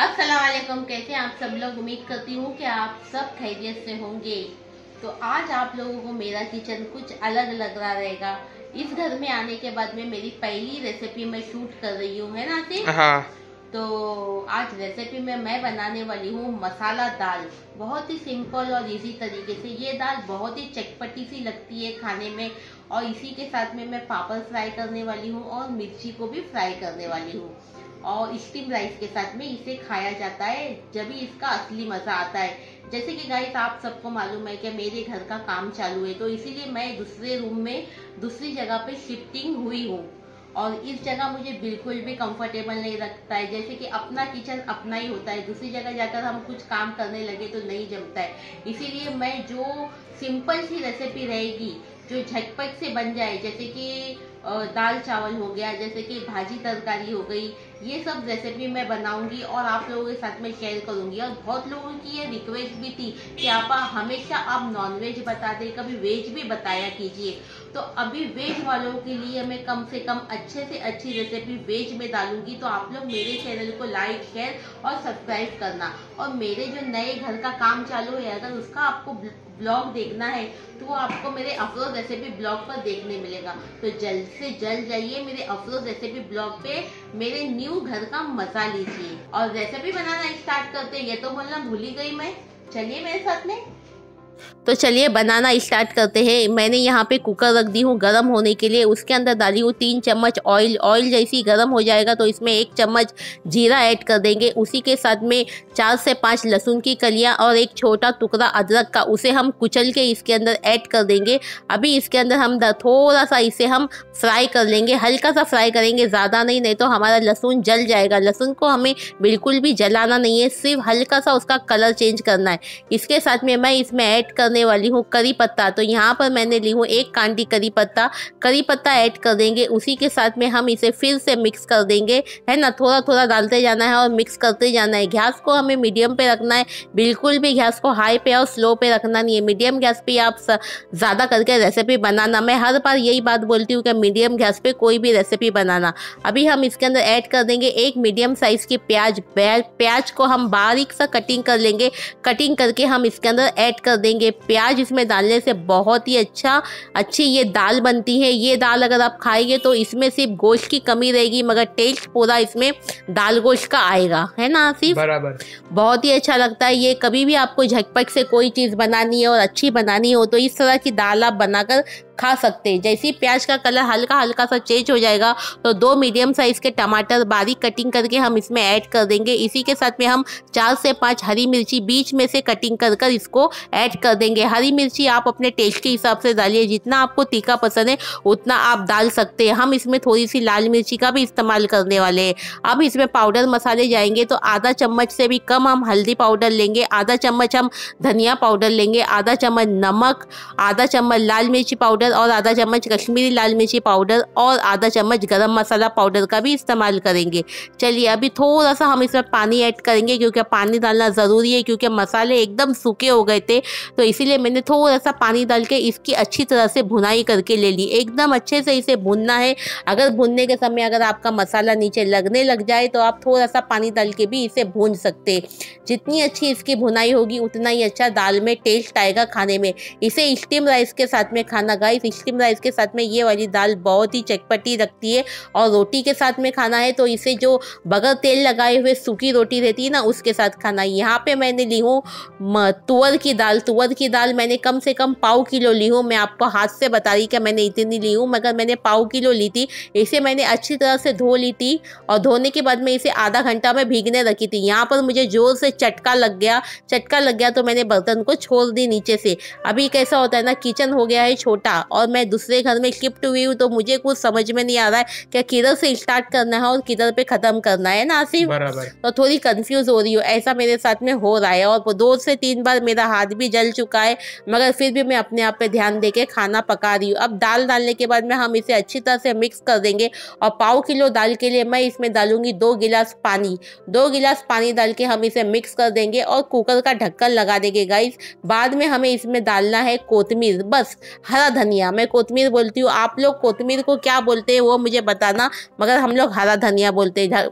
असलकुम कैसे आप सब लोग? उम्मीद करती हूँ कि आप सब खैरियत से होंगे। तो आज आप लोगों को मेरा किचन कुछ अलग लग रहा रहेगा। इस घर में आने के बाद में मेरी पहली रेसिपी मैं शूट कर रही हूँ है ना सी हाँ। तो आज रेसिपी में मैं बनाने वाली हूँ मसाला दाल। बहुत ही सिंपल और इजी तरीके से। ये दाल बहुत ही चटपटी सी लगती है खाने में और इसी के साथ में मैं पापड़ फ्राई करने वाली हूँ और मिर्ची को भी फ्राई करने वाली हूँ। और स्टीम राइस के साथ में इसे खाया जाता है, जब भी इसका असली मज़ा आता है। जैसे कि गाइस आप सबको मालूम है कि मेरे घर का काम चालू है तो इसीलिए मैं दूसरे रूम में, दूसरी जगह पे शिफ्टिंग हुई हूँ। और इस जगह मुझे बिल्कुल भी कंफर्टेबल नहीं लगता है। जैसे कि अपना किचन अपना ही होता है, दूसरी जगह जाकर हम कुछ काम करने लगे तो नहीं जमता है। इसीलिए मैं जो सिंपल सी रेसिपी रहेगी, जो झटपट से बन जाए, जैसे कि दाल चावल हो गया, जैसे कि भाजी तरकारी हो गई, ये सब रेसिपी मैं बनाऊँगी और आप लोगों के साथ में शेयर करूँगी। और बहुत लोगों की ये रिक्वेस्ट भी थी कि आप हमेशा आप नॉनवेज बता दें, कभी वेज भी बताया कीजिए। तो अभी वेज वालों के लिए मैं कम से कम अच्छे से अच्छी रेसिपी वेज में डालूँगी तो आप लोग मेरे चैनल को लाइक शेयर और सब्सक्राइब करना। और मेरे जो नए घर का काम चालू है, अगर उसका आपको ब्लॉग देखना है तो वो आपको मेरे अफरोज रेसिपी ब्लॉग पर देखने मिलेगा। तो जल्द से जल्द जाइए मेरे अफरोज रेसिपी ब्लॉग पे, मेरे न्यू घर का मज़ा लीजिए। और रेसिपी बनाना स्टार्ट करते ये तो बोलना भूल गई मैं। चलिए मेरे साथ में। तो चलिए बनाना स्टार्ट करते हैं। मैंने यहाँ पे कुकर रख दी हूँ गर्म होने के लिए। उसके अंदर डाली हूँ तीन चम्मच ऑयल ऑयल जैसी गर्म हो जाएगा तो इसमें एक चम्मच जीरा ऐड कर देंगे। उसी के साथ में चार से पाँच लहसुन की कलियाँ और एक छोटा टुकड़ा अदरक का, उसे हम कुचल के इसके अंदर ऐड कर देंगे। अभी इसके अंदर हम थोड़ा सा इसे हम फ्राई कर लेंगे। हल्का सा फ्राई करेंगे, ज़्यादा नहीं नहीं तो हमारा लहसुन जल जाएगा। लहसुन को हमें बिल्कुल भी जलाना नहीं है, सिर्फ़ हल्का सा उसका कलर चेंज करना है। इसके साथ में मैं इसमें ऐड करने वाली हूँ, करी पत्ता। तो यहाँ पर मैंने ली हूँ एक कांडी करी पत्ता। करी पत्ता ऐड कर देंगे, उसी के साथ में हम इसे फिर से मिक्स कर देंगे। है ना थोड़ा थोड़ा डालते जाना है और मिक्स करते जाना है। गैस को हमें मीडियम पे रखना है, बिल्कुल भी गैस को हाई पे और स्लो पे रखना नहीं है। मीडियम गैस पे आप ज़्यादा करके रेसिपी बनाना। मैं हर बार यही बात बोलती हूँ कि मीडियम गैस पे कोई भी रेसिपी बनाना। अभी हम इसके अंदर ऐड कर देंगे एक मीडियम साइज़ की प्याज। प्याज को हम बारीक सा कटिंग कर लेंगे। कटिंग करके हम इसके अंदर ऐड कर देंगे। प्याज इसमें डालने से बहुत ही अच्छा अच्छी ये दाल बनती है। ये दाल अगर आप खाएँगे तो इसमें सिर्फ़ गोश्त की कमी रहेगी मगर टेस्ट पूरा इसमें दाल गोश्त का आएगा। है ना आसिफ? बराबर। बहुत ही अच्छा लगता है। ये कभी भी आपको झटपट से कोई चीज़ बनानी है और अच्छी बनानी हो तो इस तरह की दाल आप बनाकर खा सकते हैं। जैसे ही प्याज का कलर हल्का हल्का सा चेंज हो जाएगा तो दो मीडियम साइज़ के टमाटर बारीक कटिंग करके हम इसमें ऐड कर देंगे। इसी के साथ में हम चार से पाँच हरी मिर्ची बीच में से कटिंग कर कर इसको ऐड कर देंगे। हरी मिर्ची आप अपने टेस्ट के हिसाब से डालिए। जितना आपको तीखा पसंद है, उतना आप डाल सकते हैं। हम इसमें थोड़ी सी लाल मिर्ची का भी इस्तेमाल करने वाले हैं। अब इसमें पाउडर मसाले जाएँगे तो आधा चम्मच से भी कम हम हल्दी पाउडर लेंगे। आधा चम्मच हम धनिया पाउडर लेंगे। आधा चम्मच नमक, आधा चम्मच लाल मिर्ची पाउडर पाउडर और आधा चम्मच कश्मीरी लाल मिर्ची पाउडर और आधा चम्मच गरम मसाला पाउडर का भी इस्तेमाल करेंगे। चलिए, अभी थोड़ा सा हम इसमें पानी ऐड करेंगे क्योंकि पानी डालना ज़रूरी है क्योंकि मसाले एकदम सूखे हो गए थे तो इसीलिए मैंने थोड़ा सा पानी डाल के इसकी अच्छी तरह से भुनाई करके ले ली। एकदम अच्छे से इसे भुनना है। अगर भुनने के समय अगर आपका मसाला नीचे लगने लग जाए तो आप थोड़ा सा पानी डाल के भी इसे भून सकते जितनी अच्छी इसकी भुनाई होगी, उतना ही अच्छा दाल में टेस्ट आएगा खाने में। इसे स्टीम राइस के साथ में खाना गाइस स्टीम राइस के साथ में ये वाली दाल बहुत ही चटपटी रखती है और रोटी के साथ में खाना है तो इसे जो बगैर तेल लगाए हुए सूखी रोटी रहती है ना, उसके साथ खाना। यहाँ पे मैंने ली हूँ तुअर की दाल। तुअर की दाल मैंने कम से कम पाव किलो ली हूँ। मैं आपको हाथ से बता रही कि मैंने इतनी ली हूँ, मगर मैंने पाव किलो ली थी। इसे मैंने अच्छी तरह से धो ली थी और धोने के बाद में इसे आधा घंटा में भीगने रखी थी। यहाँ पर मुझे ज़ोर से चटका लग गया। चटका लग गया तो मैंने बर्तन को छोड़ दी नीचे से। अभी कैसा होता है ना, किचन हो गया है छोटा। और मैं दूसरे घर में शिफ्ट हुई हूँ तो मुझे कुछ समझ में नहीं आ रहा है कि किधर से स्टार्ट करना है और किधर पे ख़त्म करना है ना सिर्फ़ तो थोड़ी कंफ्यूज हो रही हूँ ऐसा मेरे साथ में हो रहा है और दो से तीन बार मेरा हाथ भी जल चुका है मगर फिर भी मैं अपने आप पे ध्यान दे के खाना पका रही हूँ। अब दाल डालने के बाद में हम इसे अच्छी तरह से मिक्स कर देंगे और पाव किलो दाल के लिए मैं इसमें डालूँगी दो गिलास पानी दो गिलास पानी डाल के हम इसे मिक्स कर देंगे और कुकर का ढक्कन लगा देंगे गाइस बाद में हमें इसमें डालना है कोतमीर बस हरा धनिया। मैं कोतमीर बोलती हूँ, आप लोग कोतमीर को क्या बोलते हैं वो मुझे बताना, मगर हम लोग हरा धनिया बोलते हैं।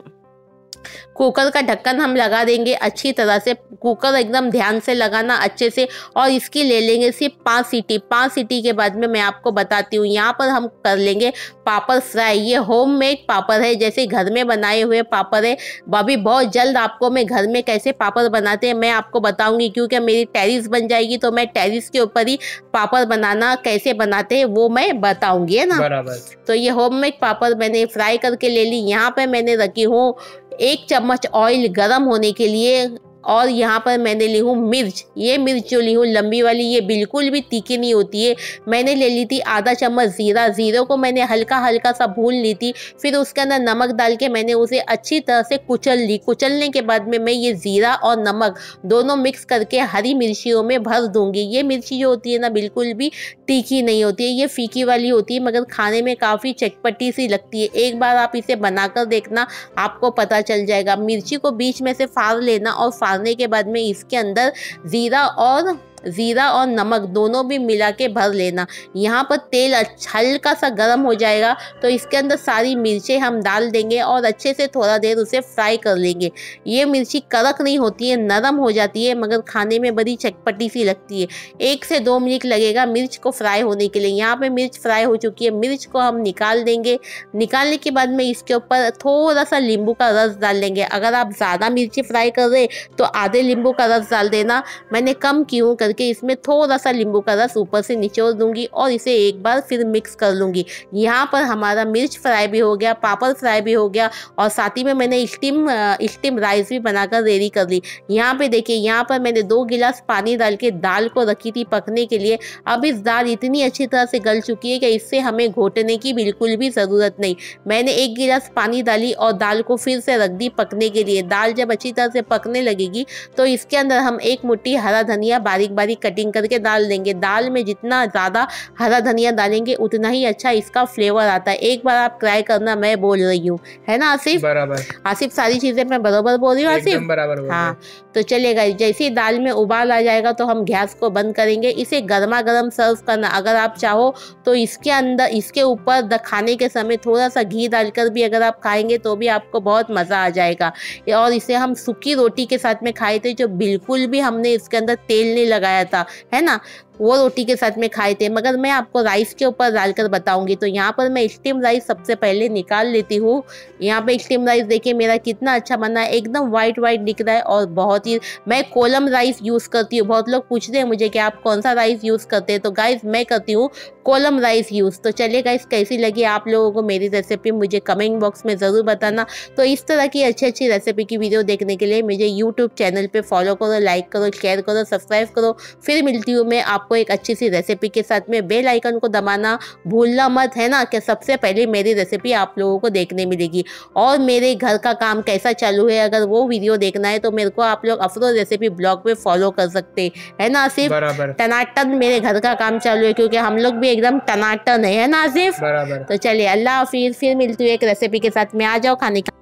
कुकर का ढक्कन हम लगा देंगे अच्छी तरह से। कुकर एकदम ध्यान से लगाना अच्छे से और इसकी ले लेंगे सिर्फ़ पाँच सीटी। पाँच सीटी के बाद में मैं आपको बताती हूँ यहाँ पर हम कर लेंगे पापड़ फ्राई। ये होम मेड पापड़ है जैसे घर में बनाए हुए पापड़ है। अभी बहुत जल्द आपको मैं घर में कैसे पापड़ बनाते हैं मैं आपको बताऊँगी क्योंकि मेरी टेरिस बन जाएगी तो मैं टेरिस के ऊपर ही पापड़ बनाना कैसे बनाते हैं वो मैं बताऊँगी है ना? तो ये होममेड पापड़ मैंने फ्राई करके ले ली यहाँ पे मैंने रखी हूँ एक चम्मच ऑयल गर्म होने के लिए और यहाँ पर मैंने ली हूँ मिर्च। ये मिर्च जो ली हूँ, लंबी वाली, ये बिल्कुल भी तीखी नहीं होती है। मैंने ले ली थी आधा चम्मच ज़ीरा। ज़ीरो को मैंने हल्का हल्का सा भून ली थी, फिर उसके अंदर नमक डाल के मैंने उसे अच्छी तरह से कुचल ली। कुचलने के बाद में मैं ये ज़ीरा और नमक दोनों मिक्स करके हरी मिर्चियों में भर दूँगी। ये मिर्ची जो होती है ना, बिल्कुल भी तीखी नहीं होती है। ये फीकी वाली होती है, मगर खाने में काफ़ी चटपटी सी लगती है। एक बार आप इसे बनाकर देखना, आपको पता चल जाएगा। मिर्ची को बीच में से फाड़ लेना और डालने के बाद में इसके अंदर ज़ीरा और ज़ीरा और नमक दोनों भी मिला के भर लेना। यहाँ पर तेल हल्का सा गर्म हो जाएगा तो इसके अंदर सारी मिर्चें हम डाल देंगे और अच्छे से थोड़ा देर उसे फ्राई कर लेंगे। ये मिर्ची कड़क नहीं होती है, नरम हो जाती है, मगर खाने में बड़ी चटपटी सी लगती है। एक से दो मिनट लगेगा मिर्च को फ्राई होने के लिए। यहाँ पर मिर्च फ्राई हो चुकी है, मिर्च को हम निकाल देंगे। निकालने के बाद में इसके ऊपर थोड़ा सा नींबू का रस डाल देंगे अगर आप ज़्यादा मिर्ची फ्राई कर रहे तो आधे नींबू का रस डाल देना। मैंने कम क्यों करके इसमें थोड़ा सा नींबू का रस ऊपर से निचोड़ दूँगी और इसे एक बार फिर मिक्स कर लूँगी। यहाँ पर हमारा मिर्च फ्राई भी हो गया, पापड़ फ्राई भी हो गया और साथ ही में मैंने स्टीम स्टीम राइस भी बनाकर रेडी कर ली। यहाँ पे देखिए, यहाँ पर मैंने दो गिलास पानी डाल के दाल को रखी थी पकने के लिए। अब इस दाल इतनी अच्छी तरह से गल चुकी है कि इससे हमें घोटने की बिल्कुल भी ज़रूरत नहीं। मैंने एक गिलास पानी डाली और दाल को फिर से रख दी पकने के लिए। दाल जब अच्छी तरह से पकने लगेगी तो इसके अंदर हम एक मुट्ठी हरा धनिया बारीक बारीक कटिंग करके डाल देंगे। दाल में जितना ज़्यादा हरा धनिया डालेंगे उतना ही अच्छा इसका फ्लेवर आता है। एक बार आप ट्राई करना मैं बोल रही हूँ। है ना आसिफ? बराबर। आसिफ सारी चीज़ें मैं बराबर बोल रही हूँ आसिफ? बराबर हाँ। तो चलेगा जैसे ही दाल में उबाल आ जाएगा तो हम गैस को बंद करेंगे। इसे गर्मा गर्म सर्व करना। अगर आप चाहो तो इसके अंदर इसके ऊपर खाने के समय थोड़ा सा घी डालकर भी अगर आप खाएँगे तो भी आपको बहुत मज़ा आ जाएगा। और इसे हम सूखी रोटी के साथ में खाए थे जो बिल्कुल भी हमने इसके अंदर तेल नहीं लगाया था है ना? वो रोटी के साथ में खाए थे। मगर मैं आपको राइस के ऊपर डालकर बताऊँगी। तो यहाँ पर मैं स्टीम राइस सबसे पहले निकाल लेती हूँ। यहाँ पे स्टीम राइस देखिए मेरा कितना अच्छा बना है। एकदम वाइट वाइट दिख रहा है और बहुत ही मैं कोलम राइस यूज़ करती हूँ। बहुत लोग पूछते हैं मुझे कि आप कौन सा राइस यूज़ करते हैं। तो गाइस मैं करती हूँ कोलम राइस यूज़ तो चलिए गाइस कैसी लगी आप लोगों को मेरी रेसिपी मुझे कमेंट बॉक्स में ज़रूर बताना। तो इस तरह की अच्छी अच्छी रेसिपी की वीडियो देखने के लिए मुझे यूट्यूब चैनल पर फॉलो करो लाइक करो शेयर करो सब्सक्राइब करो। फिर मिलती हूँ मैं आपको एक अच्छी सी रेसिपी के साथ में बेल आइकन को दबाना भूलना मत है ना? कि सबसे पहले मेरी रेसिपी आप लोगों को देखने मिलेगी। और मेरे घर का काम कैसा चालू है अगर वो वीडियो देखना है तो मेरे को आप लोग अफरो रेसिपी ब्लॉग पे फॉलो कर सकते है। ना आसिफ? टनाटन मेरे घर का काम चालू है क्योंकि हम लोग भी एकदम टनाटन है ना आसिफ? तो चलिए अल्लाह हाफिज फिर मिलती हूँ एक रेसिपी के साथ में। आ जाओ खाने का